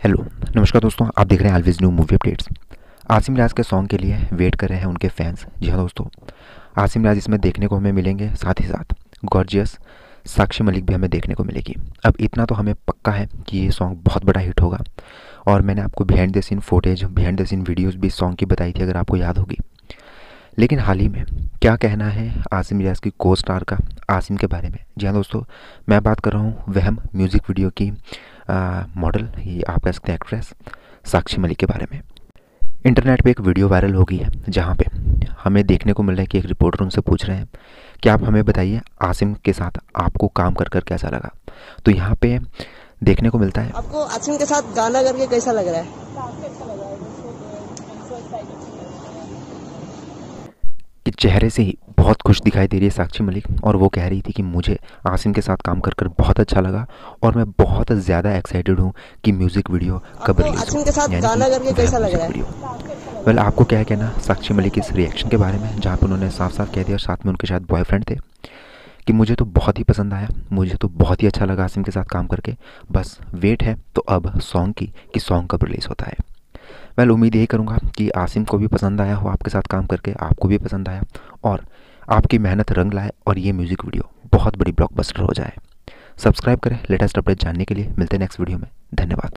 Hello नमस्कार दोस्तों, आप देख रहे हैं always new movie updates Asim Raj के सॉन्ग के लिए वेट कर रहे हैं उनके फैंस जी हाँ दोस्तों, आसिम राज इसमें देखने को हमें मिलेंगे साथ ही साथ। गॉर्जियस साक्षी मलिक भी हमें देखने को मिलेगी। अब इतना तो हमें पक्का है कि ये सॉन्ग बहुत बड़ा हिट होगा। और मैंने आपको behind the scene footage behind the scene videos भी सॉन्ग की बताई थी, अगर आपको याद होगी। लेकिन हाल ही में क्या कहना है आसिम रियाज की को स्टार का, आसिम के बारे में? जी हाँ दोस्तों, मैं बात कर रहा हूँ वहम म्यूज़िक वीडियो की। मॉडल ये आप कह सकते हैं एक्ट्रेस साक्षी मलिक के बारे में। इंटरनेट पे एक वीडियो वायरल हो गई है जहाँ पे हमें देखने को मिल रहा है कि एक रिपोर्टर उनसे पूछ रहे हैं कि आप हमें बताइए आसिम के साथ आपको काम कर कर कैसा लगा। तो यहाँ पे देखने को मिलता है। आपको आसिम के साथ गाना करके कैसा लग रहा है? कि चेहरे से ही बहुत खुश दिखाई दे रही है साक्षी मलिक और वो कह रही थी कि मुझे आसिम के साथ काम कर कर बहुत अच्छा लगा और मैं बहुत ज़्यादा एक्साइटेड हूँ कि म्यूज़िक वीडियो कब रिलीज़ आसिम के साथ गाना करके कैसा लग रहा वेल आपको क्या कहना? साक्षी मलिक इस रिएक्शन के बारे में जहाँ पर उन्होंने साफ़ साफ़ कह दिया और साथ में उनके शायद बॉयफ्रेंड थे कि मुझे तो बहुत ही पसंद आया मुझे तो बहुत ही अच्छा लगा आसिम के साथ काम करके। बस वेट है तो अब सॉन्ग की कि सॉन्ग कब रिलीज़ होता है। वेल उम्मीद यही करूँगा कि आसिम को भी पसंद आया हो आपके साथ काम करके आपको भी पसंद आया और आपकी मेहनत रंग लाए और ये म्यूज़िक वीडियो बहुत बड़ी ब्लॉकबस्टर हो जाए। सब्सक्राइब करें लेटेस्ट अपडेट जानने के लिए मिलते हैं नेक्स्ट वीडियो में। धन्यवाद।